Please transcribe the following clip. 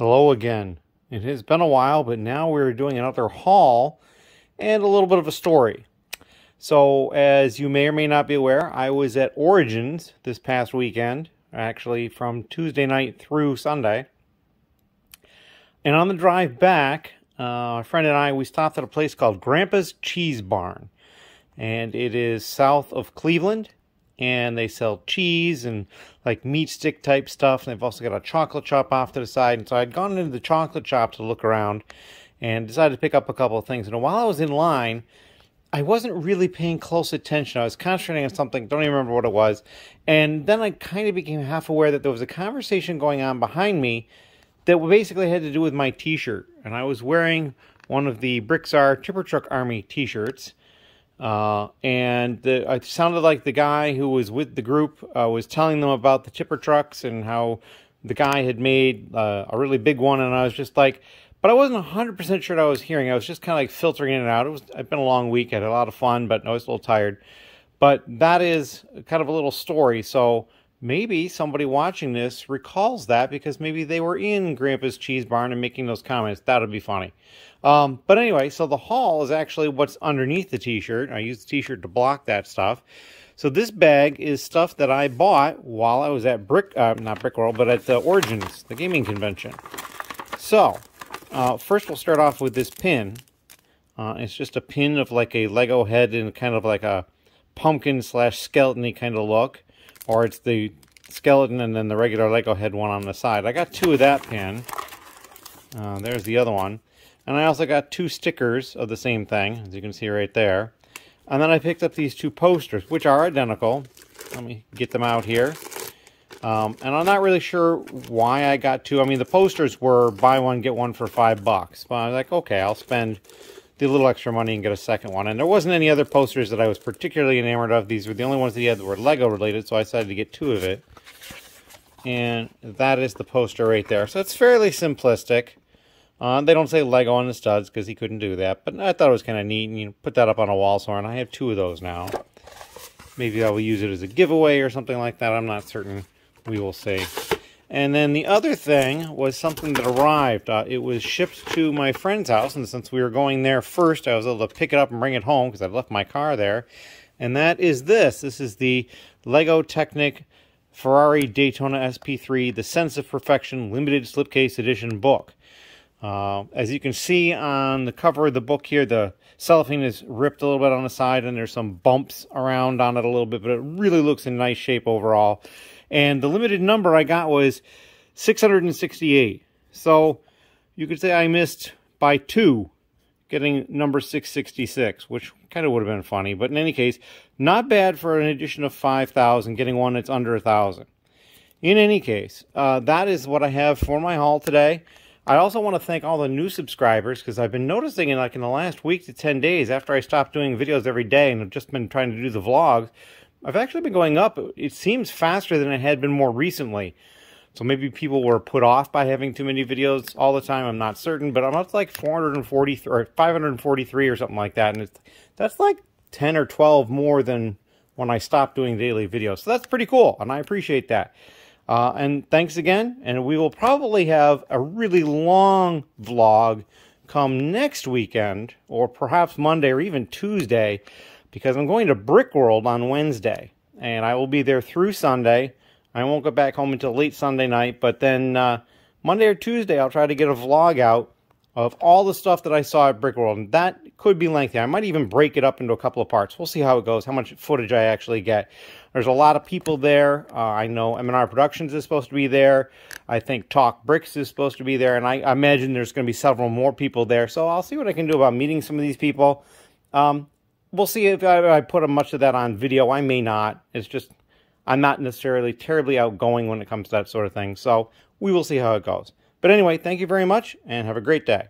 Hello again. It has been a while, but now we're doing another haul and a little bit of a story. So, as you may or may not be aware, I was at Origins this past weekend, actually from Tuesday night through Sunday. And on the drive back, uh, a friend and I, we stopped at a place called Grampa's Cheese Barn. And it is south of Cleveland and they sell cheese and like meat stick type stuff. And they've also got a chocolate shop off to the side. And so I'd gone into the chocolate shop to look around and decided to pick up a couple of things. And while I was in line, I wasn't really paying close attention. I was concentrating on something, don't even remember what it was. And then I kind of became half aware that there was a conversation going on behind me that basically had to do with my t shirt. And I was wearing one of the BrickTsar Tipper Truck Army t shirts. Uh, and the, it sounded like the guy who was with the group uh, was telling them about the tipper trucks and how the guy had made uh, a really big one. And I was just like, but I wasn't 100% sure what I was hearing. I was just kind of like filtering in and out. It was, it's been a long week. I had a lot of fun, but I was a little tired. But that is kind of a little story. So maybe somebody watching this recalls that because maybe they were in Grampa's Cheese Barn and making those comments. That would be funny. Um, but anyway, so the haul is actually what's underneath the t-shirt. I use the t-shirt to block that stuff. So this bag is stuff that I bought while I was at Brick, uh, not Brick World, but at the Origins, the gaming convention. So, uh, first we'll start off with this pin. Uh, it's just a pin of like a Lego head and kind of like a pumpkin slash skeleton kind of look. Or it's the skeleton and then the regular Lego head one on the side. I got two of that pin. Uh, there's the other one. And I also got two stickers of the same thing, as you can see right there. And then I picked up these two posters, which are identical. Let me get them out here. Um, and I'm not really sure why I got two. I mean, the posters were buy one, get one for five bucks. But I was like, okay, I'll spend the little extra money and get a second one. And there wasn't any other posters that I was particularly enamored of. These were the only ones that he had that were Lego related, so I decided to get two of it. And that is the poster right there. So it's fairly simplistic. Uh, they don't say Lego on the studs because he couldn't do that, but I thought it was kind of neat. And you put that up on a wall somewhere, and I have two of those now. Maybe I will use it as a giveaway or something like that. I'm not certain. We will see. And then the other thing was something that arrived. Uh, it was shipped to my friend's house, and since we were going there first, I was able to pick it up and bring it home because I left my car there. And that is this. This is the Lego Technic Ferrari Daytona SP3, the Sense of Perfection Limited Slipcase Edition book. Uh, as you can see on the cover of the book here, the cellophane is ripped a little bit on the side and there's some bumps around on it a little bit, but it really looks in nice shape overall. And the limited number I got was 668. So you could say I missed by two getting number 666, which kind of would have been funny. But in any case, not bad for an edition of 5,000, getting one that's under a 1,000. In any case, uh, that is what I have for my haul today. I also want to thank all the new subscribers because I've been noticing in like in the last week to 10 days after I stopped doing videos every day and I've just been trying to do the vlogs, I've actually been going up. It seems faster than it had been more recently. So maybe people were put off by having too many videos all the time. I'm not certain, but I'm up to like 443 or 543 or something like that. And it's, that's like 10 or 12 more than when I stopped doing daily videos. So that's pretty cool. And I appreciate that. Uh, and thanks again. And we will probably have a really long vlog come next weekend, or perhaps Monday or even Tuesday, because I'm going to Brick World on Wednesday. And I will be there through Sunday. I won't go back home until late Sunday night, but then uh, Monday or Tuesday I'll try to get a vlog out of all the stuff that I saw at Brick World. And that could be lengthy. I might even break it up into a couple of parts. We'll see how it goes, how much footage I actually get. There's a lot of people there. Uh, I know M&R Productions is supposed to be there. I think Talk Bricks is supposed to be there. And I, I imagine there's going to be several more people there. So I'll see what I can do about meeting some of these people. Um, we'll see if I, I put a much of that on video. I may not. It's just I'm not necessarily terribly outgoing when it comes to that sort of thing. So we will see how it goes. But anyway, thank you very much and have a great day.